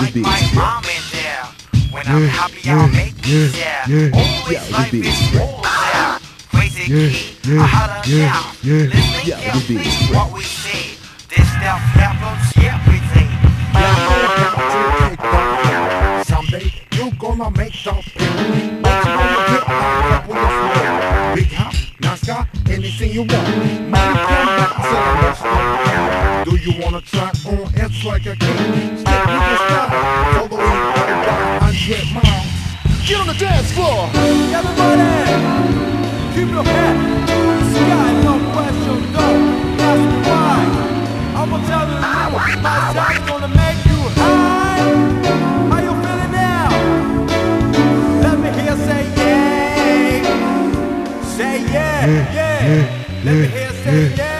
like the my mom in there. When I'm happy, I'll make it there. yeah, Always yeah, the life is full there. Crazy key, yeah, I holler yeah, down. yeah, Listening yeah, the carefully to what we say. This stuff happens everything. Someday you're gonna make some pay. But you gonna get couple of small. Big nice car, anything you want. Money Do you wanna try on It's like a king? Stick with your style, the way about 100 miles. Get on the dance floor. Everybody, keep your head the sky, no question, no. That's why I'ma tell you now. My sound's gonna make you high. How you feeling now? Let me hear say yeah. Say yeah, yeah. Let me hear say yeah.